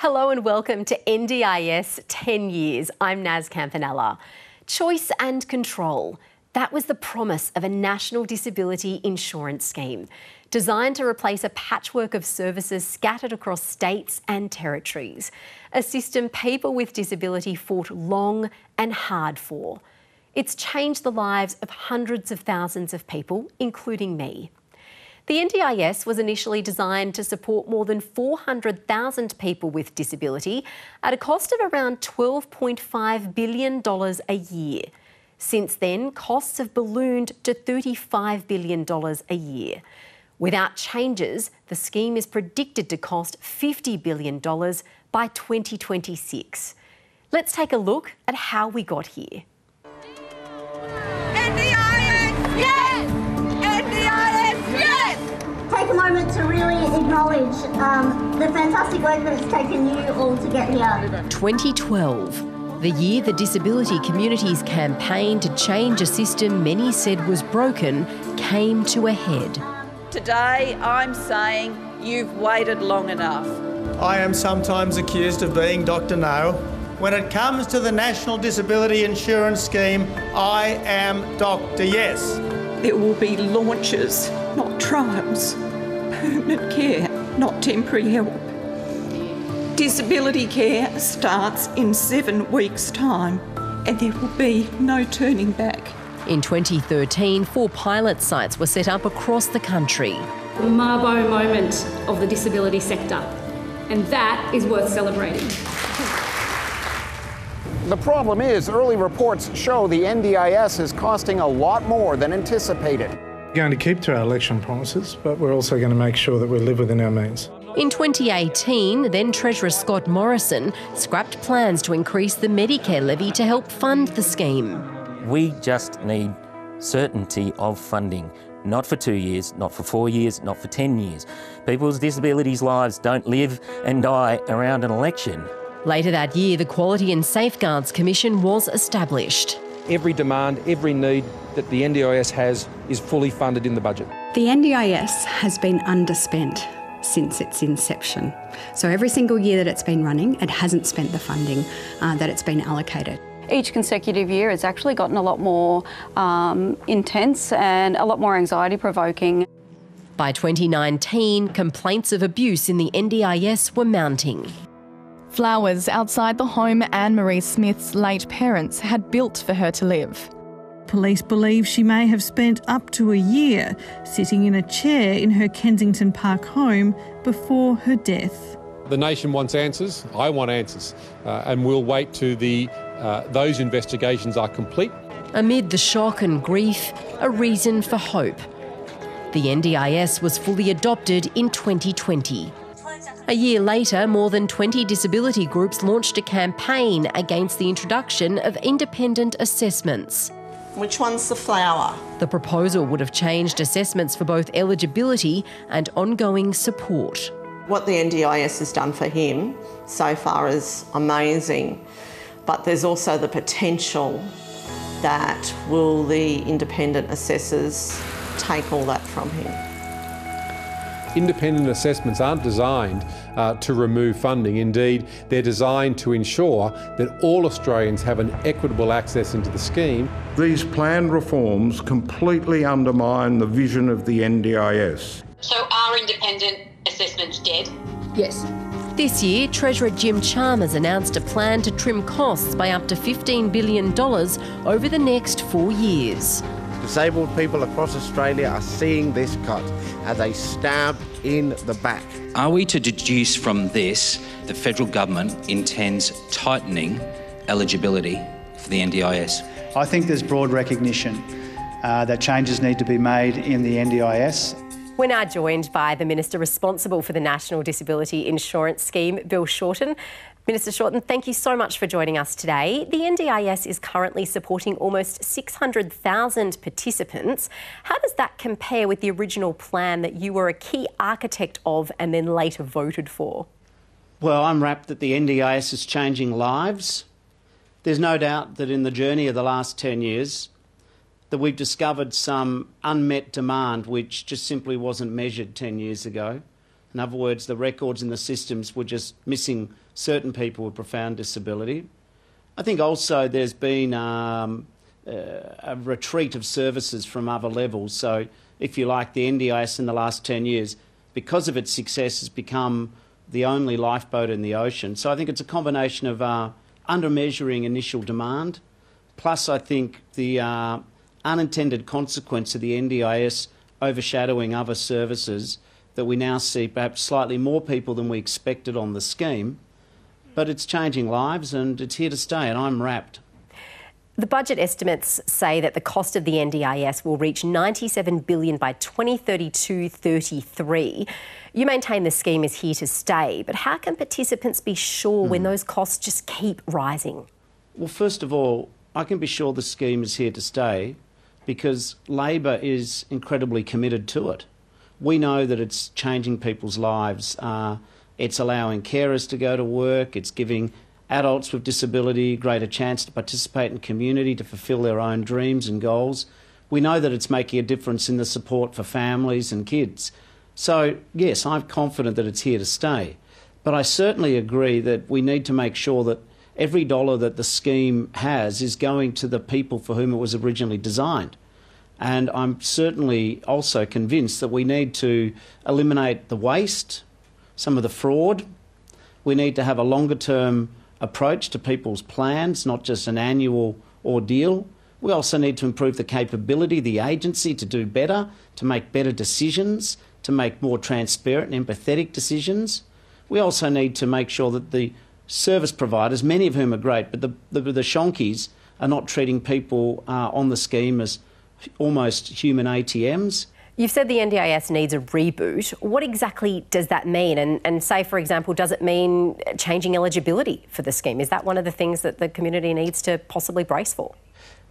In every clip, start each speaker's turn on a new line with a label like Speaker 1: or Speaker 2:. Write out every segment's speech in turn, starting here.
Speaker 1: Hello and welcome to NDIS 10 Years. I'm Nas Campanella. Choice and control. That was the promise of a national disability insurance scheme designed to replace a patchwork of services scattered across states and territories. A system people with disability fought long and hard for. It's changed the lives of hundreds of thousands of people, including me. The NDIS was initially designed to support more than 400,000 people with disability at a cost of around $12.5 billion a year. Since then, costs have ballooned to $35 billion a year. Without changes, the scheme is predicted to cost $50 billion by 2026. Let's take a look at how we got here.
Speaker 2: NDIS, yes!
Speaker 3: Take a moment to really acknowledge um, the fantastic work that it's taken you all to get here.
Speaker 1: 2012, the year the disability community's campaign to change a system many said was broken came to a head.
Speaker 2: Today, I'm saying you've waited long enough.
Speaker 4: I am sometimes accused of being Dr. No. When it comes to the National Disability Insurance Scheme, I am Dr. Yes.
Speaker 5: There will be launches, not trials. Permanent care, not temporary help. Disability care starts in seven weeks' time, and there will be no turning back.
Speaker 1: In 2013, four pilot sites were set up across the country.
Speaker 6: The Mabo moment of the disability sector, and that is worth celebrating.
Speaker 7: The problem is, early reports show the NDIS is costing a lot more than anticipated.
Speaker 8: We're going to keep to our election promises, but we're also going to make sure that we live within our means.
Speaker 1: In 2018, then Treasurer Scott Morrison scrapped plans to increase the Medicare levy to help fund the scheme.
Speaker 9: We just need certainty of funding, not for two years, not for four years, not for 10 years. People's disabilities' lives don't live and die around an election.
Speaker 1: Later that year, the Quality and Safeguards Commission was established.
Speaker 10: Every demand, every need that the NDIS has is fully funded in the budget.
Speaker 11: The NDIS has been underspent since its inception. So every single year that it's been running, it hasn't spent the funding uh, that it's been allocated.
Speaker 12: Each consecutive year, it's actually gotten a lot more um, intense and a lot more anxiety provoking.
Speaker 1: By 2019, complaints of abuse in the NDIS were mounting.
Speaker 13: Flowers outside the home Anne Marie Smith's late parents had built for her to live.
Speaker 14: Police believe she may have spent up to a year sitting in a chair in her Kensington Park home before her death.
Speaker 15: The nation wants answers. I want answers. Uh, and we'll wait till the, uh, those investigations are complete.
Speaker 1: Amid the shock and grief, a reason for hope. The NDIS was fully adopted in 2020. A year later, more than 20 disability groups launched a campaign against the introduction of independent assessments.
Speaker 16: Which one's the flower?
Speaker 1: The proposal would have changed assessments for both eligibility and ongoing support.
Speaker 16: What the NDIS has done for him so far is amazing, but there's also the potential that will the independent assessors take all that from him?
Speaker 15: Independent assessments aren't designed uh, to remove funding. Indeed, they're designed to ensure that all Australians have an equitable access into the scheme.
Speaker 17: These planned reforms completely undermine the vision of the NDIS.
Speaker 18: So, are independent assessments dead?
Speaker 1: Yes. This year, Treasurer Jim Chalmers announced a plan to trim costs by up to $15 billion over the next four years.
Speaker 19: Disabled people across Australia are seeing this cut as a stab in the back.
Speaker 20: Are we to deduce from this the federal government intends tightening eligibility for the NDIS?
Speaker 21: I think there's broad recognition uh, that changes need to be made in the NDIS.
Speaker 1: We're now joined by the Minister responsible for the National Disability Insurance Scheme, Bill Shorten. Minister Shorten, thank you so much for joining us today. The NDIS is currently supporting almost 600,000 participants. How does that compare with the original plan that you were a key architect of and then later voted for?
Speaker 22: Well, I'm rapt that the NDIS is changing lives. There's no doubt that in the journey of the last 10 years, that we've discovered some unmet demand which just simply wasn't measured 10 years ago In other words, the records in the systems were just missing certain people with profound disability. I think also there's been um, uh, a retreat of services from other levels. So, if you like, the NDIS in the last 10 years, because of its success, has become the only lifeboat in the ocean. So, I think it's a combination of uh, under measuring initial demand, plus, I think the uh, unintended consequence of the NDIS overshadowing other services that we now see perhaps slightly more people than we expected on the scheme. But it's changing lives and it's here to stay, and I'm rapt.
Speaker 1: The budget estimates say that the cost of the NDIS will reach 97 billion by 2032-33. You maintain the scheme is here to stay, but how can participants be sure when those costs just keep rising?
Speaker 22: Well, first of all, I can be sure the scheme is here to stay because Labor is incredibly committed to it. We know that it's changing people's lives. Uh, it's allowing carers to go to work. It's giving adults with disability greater chance to participate in community to fulfil their own dreams and goals. We know that it's making a difference in the support for families and kids. So, yes, I'm confident that it's here to stay. But I certainly agree that we need to make sure that every dollar that the scheme has is going to the people for whom it was originally designed. And I'm certainly also convinced that we need to eliminate the waste, some of the fraud. We need to have a longer term approach to people's plans, not just an annual ordeal. We also need to improve the capability of the agency to do better, to make better decisions, to make more transparent and empathetic decisions. We also need to make sure that the service providers, many of whom are great, but the, the, the shonkies are not treating people uh, on the scheme as almost human ATMs.
Speaker 1: You've said the NDIS needs a reboot. What exactly does that mean? And, and say, for example, does it mean changing eligibility for the scheme? Is that one of the things that the community needs to possibly brace for?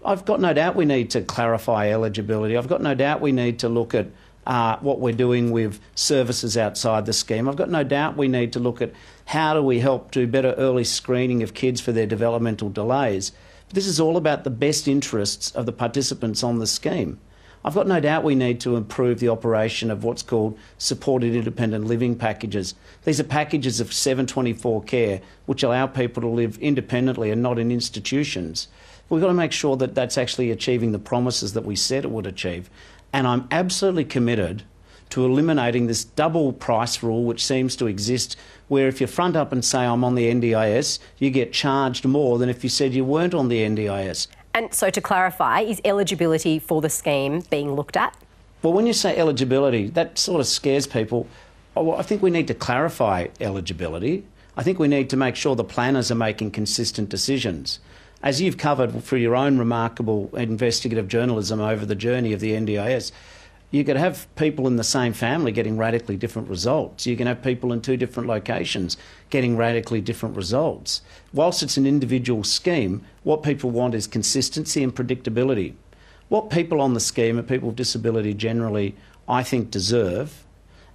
Speaker 22: I've got no doubt we need to clarify eligibility. I've got no doubt we need to look at uh, what we're doing with services outside the scheme. I've got no doubt we need to look at how do we help do better early screening of kids for their developmental delays. But this is all about the best interests of the participants on the scheme. I've got no doubt we need to improve the operation of what's called supported independent living packages. These are packages of 724 care which allow people to live independently and not in institutions. We've got to make sure that that's actually achieving the promises that we said it would achieve. And I'm absolutely committed to eliminating this double price rule which seems to exist where if you front up and say I'm on the NDIS, you get charged more than if you said you weren't on the NDIS.
Speaker 1: And so, to clarify, is eligibility for the scheme being looked at?
Speaker 22: Well, when you say eligibility, that sort of scares people. Oh, well, I think we need to clarify eligibility. I think we need to make sure the planners are making consistent decisions. As you've covered through your own remarkable investigative journalism over the journey of the NDIS, you could have people in the same family getting radically different results. You can have people in two different locations getting radically different results. Whilst it's an individual scheme, what people want is consistency and predictability. What people on the scheme and people with disability generally, I think, deserve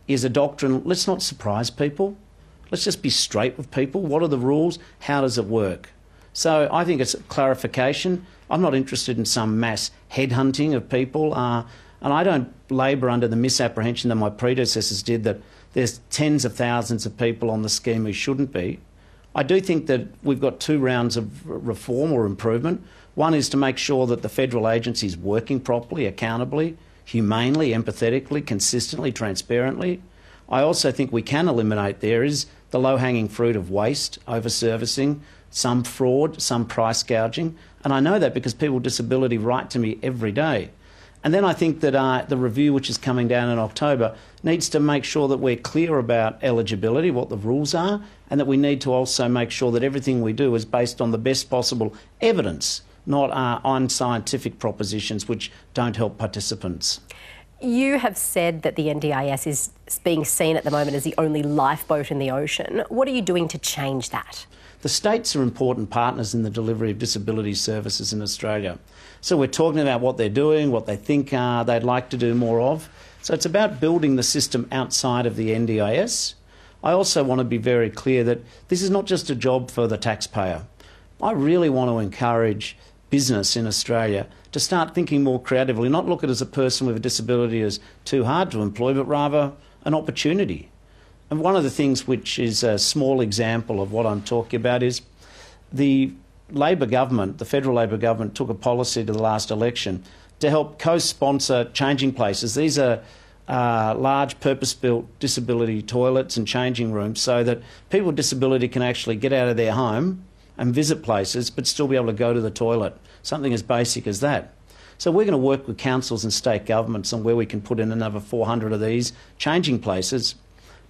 Speaker 22: is a doctrine let's not surprise people. Let's just be straight with people. What are the rules? How does it work? So I think it's clarification. I'm not interested in some mass headhunting of people. Uh, and I don't labour under the misapprehension that my predecessors did that there's tens of thousands of people on the scheme who shouldn't be. I do think that we've got two rounds of reform or improvement. One is to make sure that the federal agency is working properly, accountably, humanely, empathetically, consistently, transparently. I also think we can eliminate there is the low hanging fruit of waste, over servicing, some fraud, some price gouging. And I know that because people with disability write to me every day. And then I think that uh, the review, which is coming down in October, needs to make sure that we're clear about eligibility, what the rules are, and that we need to also make sure that everything we do is based on the best possible evidence, not uh, unscientific propositions which don't help participants.
Speaker 1: You have said that the NDIS is being seen at the moment as the only lifeboat in the ocean. What are you doing to change that?
Speaker 22: The states are important partners in the delivery of disability services in Australia. So we're talking about what they're doing, what they think uh, they'd like to do more of. So it's about building the system outside of the NDIS. I also want to be very clear that this is not just a job for the taxpayer. I really want to encourage business in Australia to start thinking more creatively, not look at it as a person with a disability as too hard to employ, but rather an opportunity. And one of the things which is a small example of what I'm talking about is the Labor government, the federal Labor government, took a policy to the last election to help co sponsor changing places. These are uh, large purpose built disability toilets and changing rooms so that people with disability can actually get out of their home and visit places but still be able to go to the toilet. Something as basic as that. So we're going to work with councils and state governments on where we can put in another 400 of these changing places.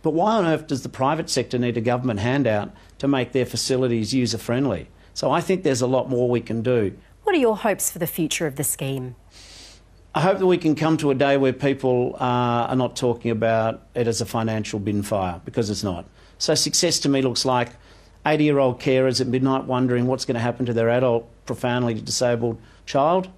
Speaker 22: But why on earth does the private sector need a government handout to make their facilities user friendly? So I think there's a lot more we can do.
Speaker 1: What are your hopes for the future of the scheme?
Speaker 22: I hope that we can come to a day where people uh, are not talking about it as a financial bin fire because it's not. So success to me looks like 80 year old carers at midnight wondering what's going to happen to their adult, profoundly disabled child.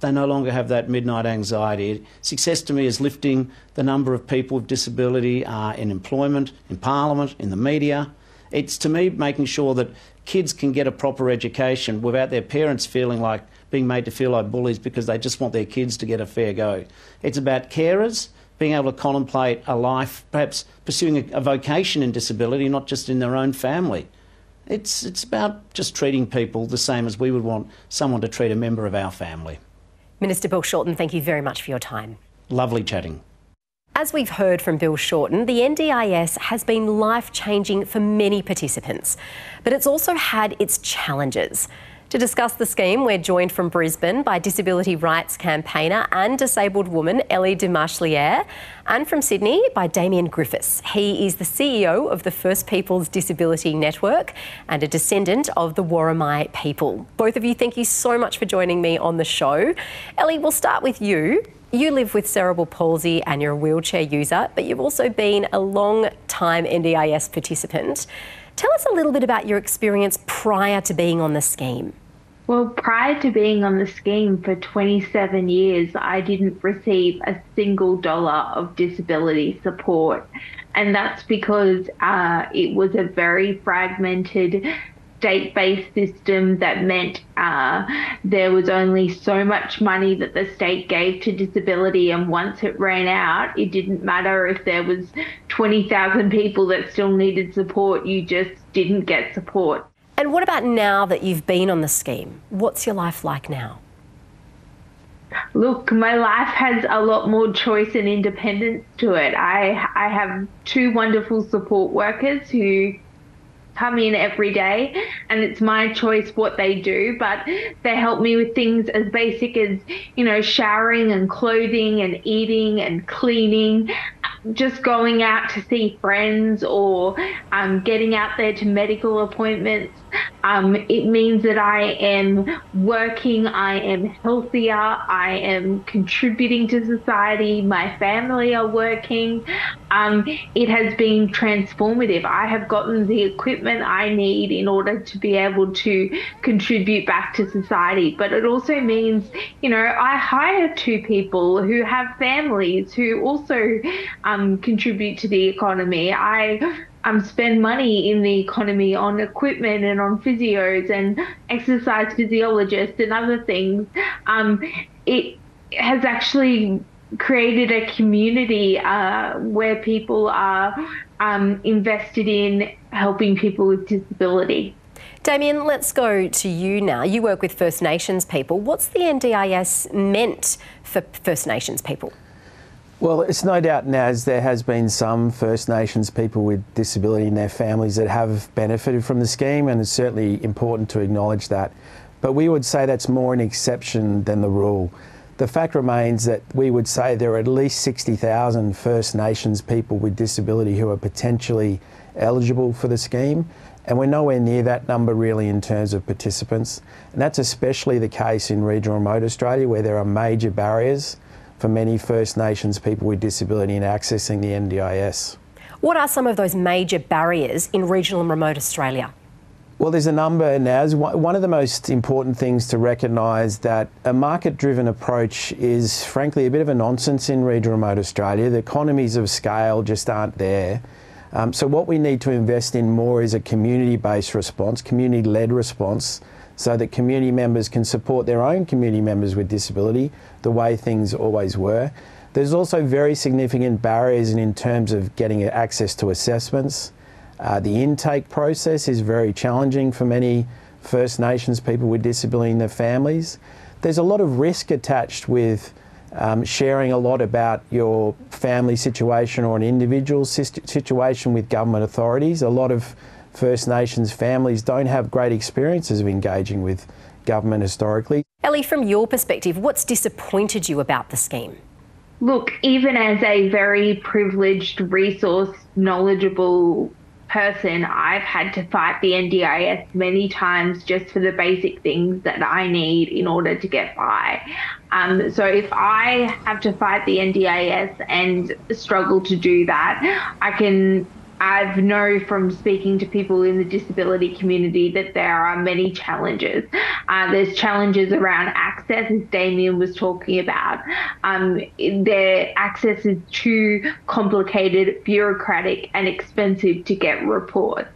Speaker 22: They no longer have that midnight anxiety. Success to me is lifting the number of people with disability uh, in employment, in parliament, in the media. It's to me making sure that kids can get a proper education without their parents feeling like being made to feel like bullies because they just want their kids to get a fair go. It's about carers being able to contemplate a life, perhaps pursuing a, a vocation in disability, not just in their own family. It's, it's about just treating people the same as we would want someone to treat a member of our family.
Speaker 1: Minister Bill Shorten, thank you very much for your time.
Speaker 22: Lovely chatting.
Speaker 1: As we've heard from Bill Shorten, the NDIS has been life changing for many participants, but it's also had its challenges. To discuss the scheme, we're joined from Brisbane by disability rights campaigner and disabled woman Ellie Desmarchelier, and from Sydney by Damien Griffiths. He is the CEO of the First Peoples Disability Network and a descendant of the Worimi people. Both of you, thank you so much for joining me on the show. Ellie, we'll start with you. You live with cerebral palsy and you're a wheelchair user, but you've also been a long time NDIS participant. Tell us a little bit about your experience prior to being on the scheme.
Speaker 23: Well, prior to being on the scheme for 27 years, I didn't receive a single dollar of disability support. And that's because uh, it was a very fragmented state based system that meant uh, there was only so much money that the state gave to disability. And once it ran out, it didn't matter if there was 20,000 people that still needed support, you just didn't get support.
Speaker 1: And what about now that you've been on the scheme? What's your life like now?
Speaker 23: Look, my life has a lot more choice and independence to it. I I have two wonderful support workers who come in every day and it's my choice what they do but they help me with things as basic as you know showering and clothing and eating and cleaning just going out to see friends or um, getting out there to medical appointments. Um, it means that I am working, I am healthier, I am contributing to society, my family are working. Um, it has been transformative. I have gotten the equipment I need in order to be able to contribute back to society. But it also means, you know, I hire two people who have families who also um, contribute to the economy. I um, spend money in the economy on equipment and on physios and exercise physiologists and other things. Um, it has actually created a community uh, where people are um, invested in helping people with disability.
Speaker 1: Damien, let's go to you now. You work with First Nations people. What's the NDIS meant for First Nations people?
Speaker 24: Well, it's no doubt, Nas, there has been some First Nations people with disability in their families that have benefited from the scheme, and it's certainly important to acknowledge that. But we would say that's more an exception than the rule. The fact remains that we would say there are at least 60,000 First Nations people with disability who are potentially eligible for the scheme, and we're nowhere near that number really in terms of participants. And that's especially the case in regional remote Australia where there are major barriers for many First Nations people with disability in accessing the NDIS.
Speaker 1: What are some of those major barriers in regional and remote Australia?
Speaker 24: Well, there's a number now. One of the most important things to recognise that a market-driven approach is, frankly, a bit of a nonsense in regional remote Australia. The economies of scale just aren't there. Um, so what we need to invest in more is a community-based response, community-led response so that community members can support their own community members with disability the way things always were. There's also very significant barriers in, terms of getting access to assessments. Uh, the intake process is very challenging for many First Nations people with disability and their families. There's a lot of risk attached with um, sharing a lot about your family situation or an individual situation with government authorities. A lot of First Nations families don't have great experiences of engaging with government historically.
Speaker 1: From your perspective, what's disappointed you about the scheme?
Speaker 23: Look, even as a very privileged, resource, knowledgeable person, I've had to fight the NDIS many times just for the basic things that I need in order to get by. Um, so if I have to fight the NDIS and struggle to do that, I can I've know from speaking to people in the disability community that there are many challenges. Uh, there's challenges around access, as Damien was talking about. Um, their access is too complicated, bureaucratic, and expensive to get reports.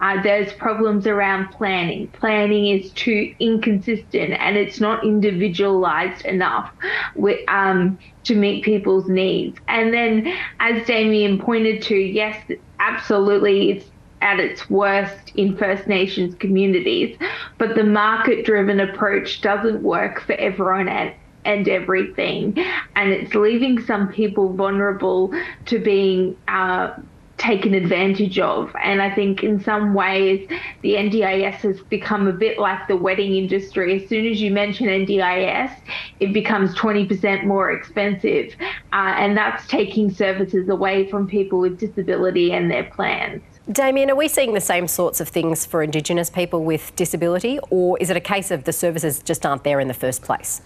Speaker 23: Uh, there's problems around planning. Planning is too inconsistent and it's not individualized enough with, um, to meet people's needs. And then, as Damien pointed to, yes, absolutely it's at its worst in First Nations communities, but the market driven approach doesn't work for everyone and, and everything. And it's leaving some people vulnerable to being uh, taken advantage of. And I think in some ways, the NDIS has become a bit like the wedding industry. As soon as you mention NDIS, it becomes 20% more expensive. Uh, and that's taking services away from people with disability and their plans.
Speaker 1: Damien, are we seeing the same sorts of things for Indigenous people with disability, or is it a case of the services just aren't there in the first place?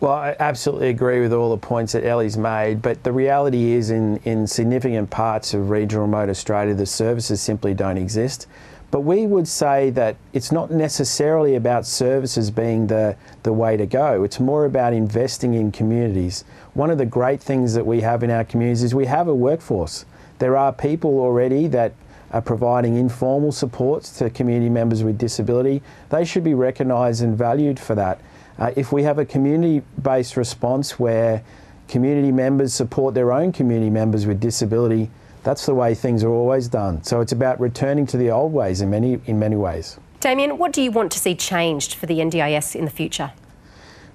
Speaker 24: Well, I absolutely agree with all the points that Ellie's made, but the reality is in, in significant parts of regional remote Australia, the services simply don't exist. But we would say that it's not necessarily about services being the, the way to go. It's more about investing in communities. One of the great things that we have in our communities is we have a workforce. There are people already that are providing informal supports to community members with disability. They should be recognised and valued for that. Uh, if we have a community based response where community members support their own community members with disability, that's the way things are always done. So it's about returning to the old ways in many, in many ways.
Speaker 1: Damien, what do you want to see changed for the NDIS in the future?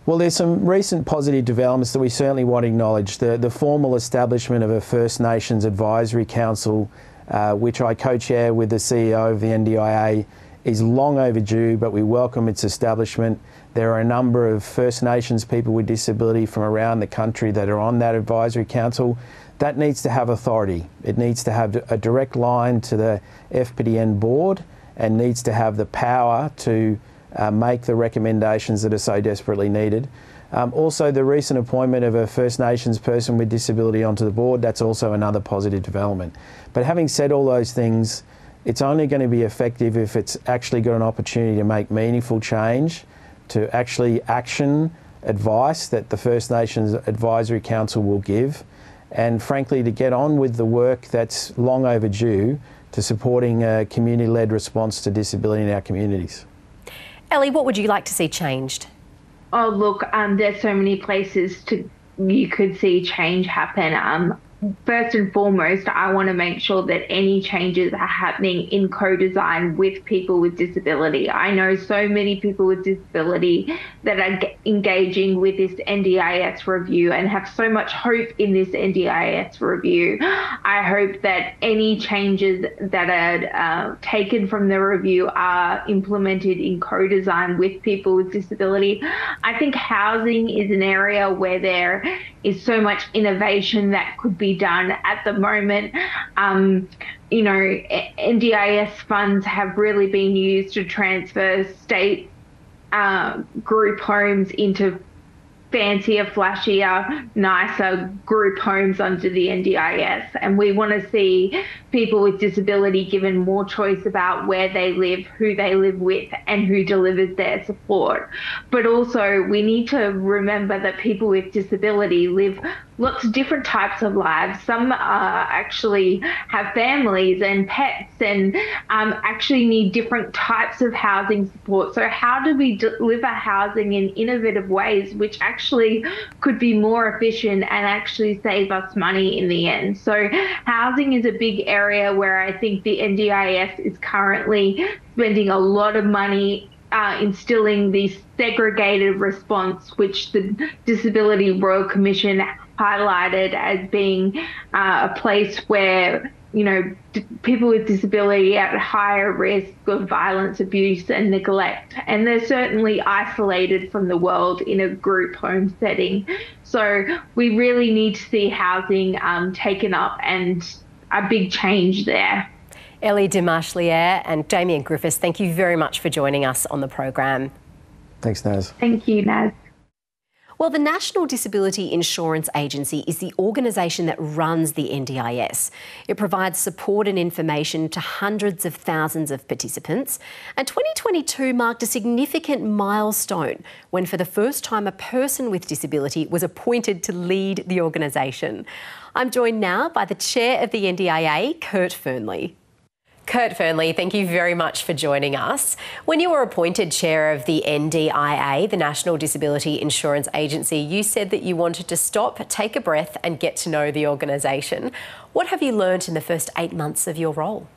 Speaker 24: Well, there's some recent positive developments that we certainly want to acknowledge. The, the formal establishment of a First Nations Advisory Council, uh, which I co chair with the CEO of the NDIA, is long overdue, but we welcome its establishment. There are a number of First Nations people with disability from around the country that are on that advisory council. That needs to have authority. It needs to have a direct line to the FPDN board and needs to have the power to uh, make the recommendations that are so desperately needed. Um, also, the recent appointment of a First Nations person with disability onto the board, that's also another positive development. But having said all those things, it's only going to be effective if it's actually got an opportunity to make meaningful change to actually action advice that the First Nations Advisory Council will give, and frankly, to get on with the work that's long overdue to supporting a community led response to disability in our communities.
Speaker 1: Ellie, what would you like to see changed?
Speaker 23: Oh, look, um, there's so many places to you could see change happen. Um, first and foremost, I want to make sure that any changes are happening in co design with people with disability. I know so many people with disability that are engaging with this NDIS review and have so much hope in this NDIS review. I hope that any changes that are uh, taken from the review are implemented in co design with people with disability. I think housing is an area where there is so much innovation that could be done at the moment. Um, you know, NDIS funds have really been used to transfer state uh, group homes into fancier, flashier, nicer group homes under the NDIS. And we want to see people with disability given more choice about where they live, who they live with, and who delivers their support. But also, we need to remember that people with disability live lots of different types of lives. Some uh, actually have families and pets and um, actually need different types of housing support. So, how do we deliver housing in innovative ways which actually could be more efficient and actually save us money in the end? So, housing is a big area where I think the NDIS is currently spending a lot of money uh, instilling the segregated response, which the Disability Royal Commission highlighted as being uh, a place where you know d- people with disability at higher risk of violence, abuse, and neglect, and they're certainly isolated from the world in a group home setting. So we really need to see housing um, taken up and a big change there.
Speaker 1: Ellie Desmarchelier and Damien Griffiths, thank you very much for joining us on the program.
Speaker 24: Thanks, Nas.
Speaker 23: Thank you, Nas.
Speaker 1: Well, the National Disability Insurance Agency is the organisation that runs the NDIS. It provides support and information to hundreds of thousands of participants. And 2022 marked a significant milestone when, for the first time, a person with disability was appointed to lead the organisation. I'm joined now by the chair of the NDIA, Kurt Fearnley. Kurt Fearnley, thank you very much for joining us. When you were appointed chair of the NDIA, the National Disability Insurance Agency, you said that you wanted to stop, take a breath, and get to know the organisation. What have you learnt in the first eight months of your role?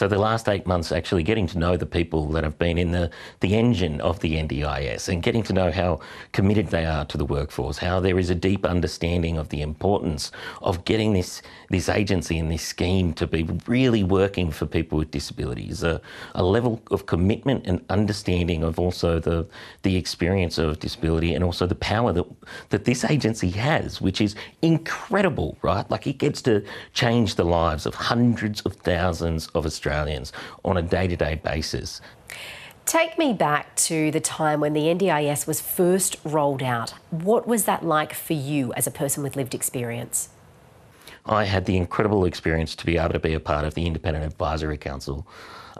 Speaker 9: So the last eight months, actually getting to know the people that have been in the, the engine of the NDIS and getting to know how committed they are to the workforce, how there is a deep understanding of the importance of getting this, this agency and this scheme to be really working for people with disabilities, a, a level of commitment and understanding of also the, the experience of disability and also the power that, that this agency has, which is incredible, right? Like it gets to change the lives of hundreds of thousands of Australians Australians on a day to day basis.
Speaker 1: Take me back to the time when the NDIS was first rolled out. What was that like for you as a person with lived experience?
Speaker 9: I had the incredible experience to be able to be a part of the Independent Advisory Council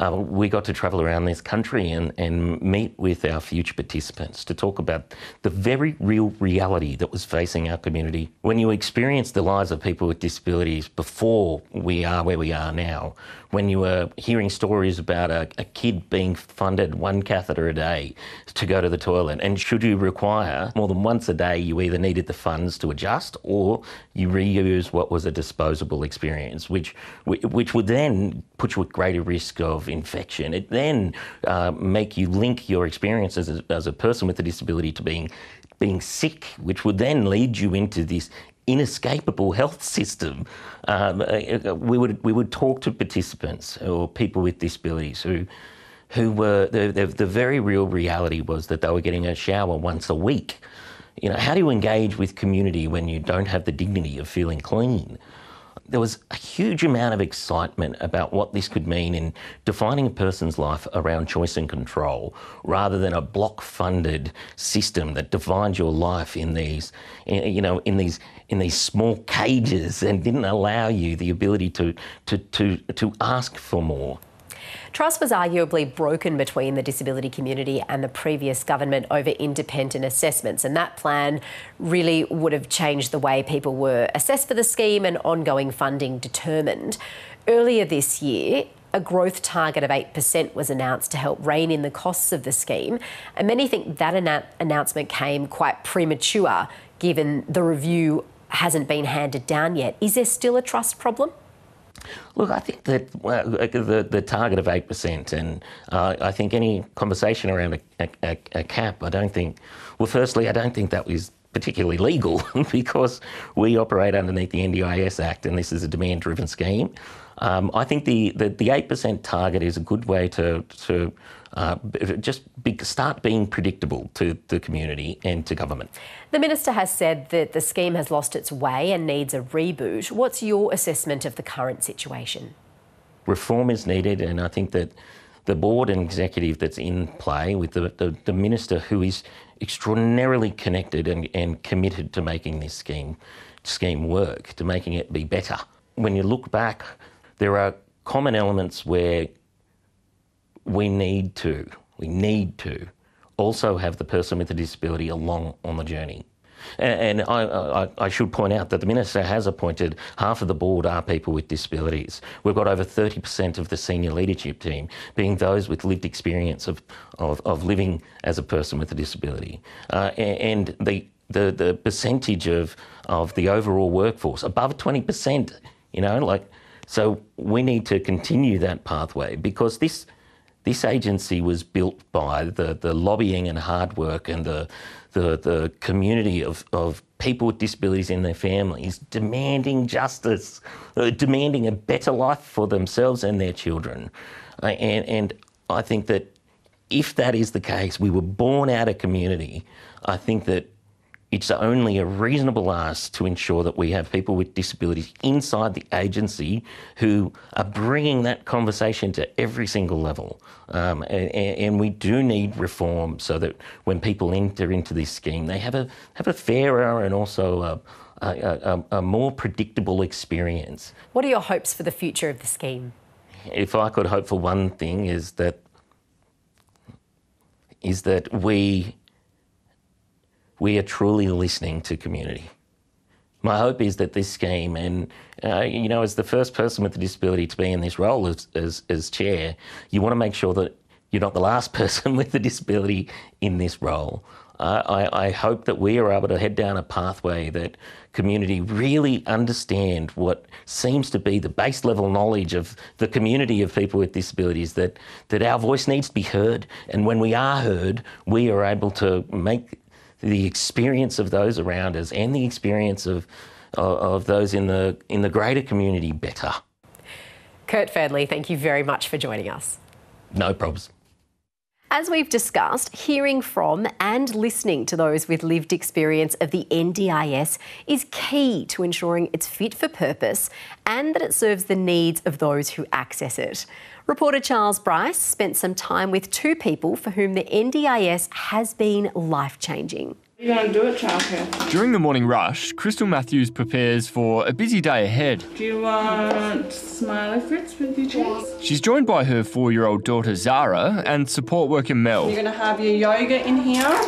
Speaker 9: uh, we got to travel around this country and, and meet with our future participants to talk about the very real reality that was facing our community. When you experience the lives of people with disabilities before we are where we are now, when you were hearing stories about a, a kid being funded one catheter a day to go to the toilet, and should you require more than once a day, you either needed the funds to adjust or you reuse what was a disposable experience, which which would then put you at greater risk of infection. It then uh, make you link your experiences as as a person with a disability to being being sick, which would then lead you into this inescapable health system. Um, uh, we would we would talk to participants or people with disabilities who who were the, the, the very real reality was that they were getting a shower once a week. You know, how do you engage with community when you don't have the dignity of feeling clean? There was a huge amount of excitement about what this could mean in defining a person's life around choice and control rather than a block funded system that defines your life in these you know in these in these small cages and didn't allow you the ability to to to, to ask for more
Speaker 1: Trust was arguably broken between the disability community and the previous government over independent assessments, and that plan really would have changed the way people were assessed for the scheme and ongoing funding determined. Earlier this year, a growth target of 8% was announced to help rein in the costs of the scheme, and many think that announcement came quite premature given the review hasn't been handed down yet. Is there still a trust problem?
Speaker 9: Look, I think that well, the, the target of 8%, and uh, I think any conversation around a, a, a, cap, I don't think, well, firstly, I don't think that was particularly legal because we operate underneath the NDIS Act and this is a demand driven scheme. Um, I think the, the, the, 8% target is a good way to, to uh, just be, start being predictable to the community and to government.
Speaker 1: The Minister has said that the scheme has lost its way and needs a reboot. What's your assessment of the current situation?
Speaker 9: Reform is needed, and I think that the board and executive that's in play with the, the, the minister who is extraordinarily connected and, and committed to making this scheme scheme work, to making it be better. When you look back there are common elements where we need to, we need to also have the person with the disability along on the journey. And, I, I, I, should point out that the Minister has appointed half of the board are people with disabilities. We've got over 30% of the senior leadership team being those with lived experience of, of, of living as a person with a disability. Uh, and the, the, the percentage of, of the overall workforce, above 20%, you know, like, so we need to continue that pathway because this this agency was built by the, the lobbying and hard work and the, the, the community of, of people with disabilities and their families demanding justice, uh, demanding a better life for themselves and their children. Uh, and, and I think that if that is the case, we were born out of community, I think that it's only a reasonable ask to ensure that we have people with disabilities inside the agency who are bringing that conversation to every single level. Um, and, and, we do need reform so that when people enter into this scheme, they have a have a fairer and also a, a, a, a more predictable experience.
Speaker 1: What are your hopes for the future of the scheme?
Speaker 9: If I could hope for one thing, is that is that we we are truly listening to community. My hope is that this scheme, and uh, you know, as the first person with a disability to be in this role as, as, as chair, you want to make sure that you're not the last person with a disability in this role. I, I, hope that we are able to head down a pathway that community really understand what seems to be the base level knowledge of the community of people with disabilities that, that our voice needs to be heard. And when we are heard, we are able to make the experience of those around us and the experience of, of, of those in the, in the greater community better.
Speaker 1: Kurt Fearnley, thank you very much for joining us.
Speaker 9: No problems.
Speaker 1: As we've discussed, hearing from and listening to those with lived experience of the NDIS is key to ensuring it's fit for purpose and that it serves the needs of those who access it. Reporter Charles Bryce spent some time with two people for whom the NDIS has been life changing.
Speaker 25: You're going to do it, childcare.
Speaker 26: During the morning rush, Crystal Matthews prepares for a busy day ahead.
Speaker 25: Do you want smiley frits with your cheese?
Speaker 26: She's joined by her four year old daughter Zara and support worker Mel.
Speaker 25: You're going to have your yoga in here.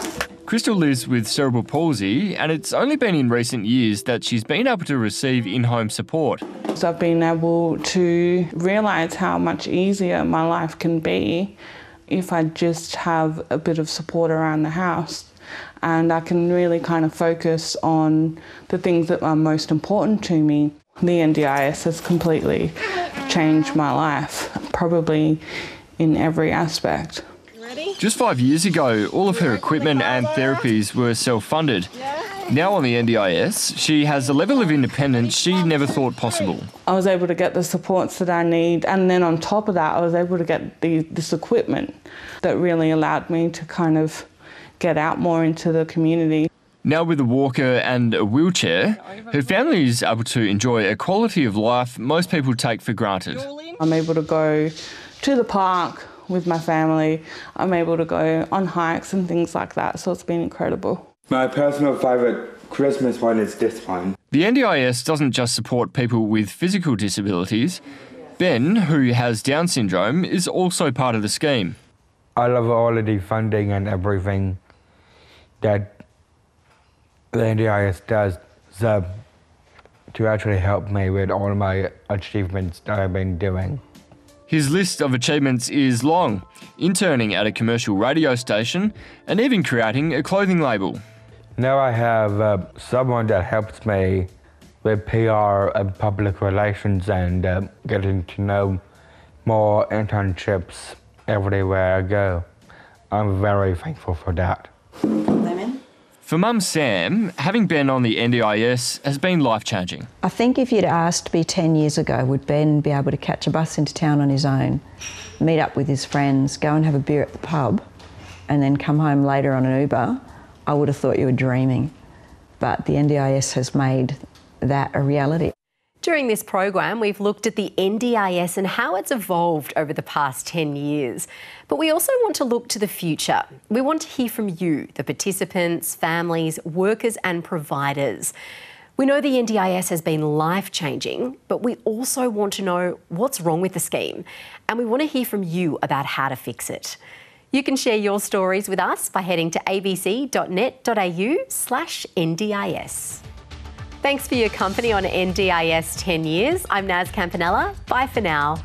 Speaker 26: Crystal lives with cerebral palsy, and it's only been in recent years that she's been able to receive in home support.
Speaker 25: So I've been able to realise how much easier my life can be if I just have a bit of support around the house. And I can really kind of focus on the things that are most important to me. The NDIS has completely changed my life, probably in every aspect.
Speaker 26: Just five years ago, all of her equipment and therapies were self funded. Now on the NDIS, she has a level of independence she never thought possible.
Speaker 25: I was able to get the supports that I need, and then on top of that, I was able to get the, this equipment that really allowed me to kind of get out more into the community.
Speaker 26: Now, with a walker and a wheelchair, her family is able to enjoy a quality of life most people take for granted.
Speaker 25: I'm able to go to the park with my family. I'm able to go on hikes and things like that, so it's been incredible.
Speaker 27: My personal favourite Christmas one is this one.
Speaker 26: The NDIS doesn't just support people with physical disabilities. Ben, who has Down syndrome, is also part of the scheme.
Speaker 27: I love all of the funding and everything that the NDIS does so, to actually help me with all my achievements that I've been doing.
Speaker 26: His list of achievements is long interning at a commercial radio station and even creating a clothing label.
Speaker 27: Now I have uh, someone that helps me with PR and public relations and uh, getting to know more internships everywhere I go. I'm very thankful for that.
Speaker 26: For Mum Sam, having Ben on the NDIS has been life changing.
Speaker 28: I think if you'd asked me 10 years ago, would Ben be able to catch a bus into town on his own, meet up with his friends, go and have a beer at the pub, and then come home later on an Uber, I would have thought you were dreaming. But the NDIS has made that a reality.
Speaker 1: During this program, we've looked at the NDIS and how it's evolved over the past 10 years. But we also want to look to the future. We want to hear from you, the participants, families, workers, and providers. We know the NDIS has been life changing, but we also want to know what's wrong with the scheme. And we want to hear from you about how to fix it. You can share your stories with us by heading to abc.net.au slash NDIS. Thanks for your company on NDIS 10 years. I'm Nas Campanella. Bye for now.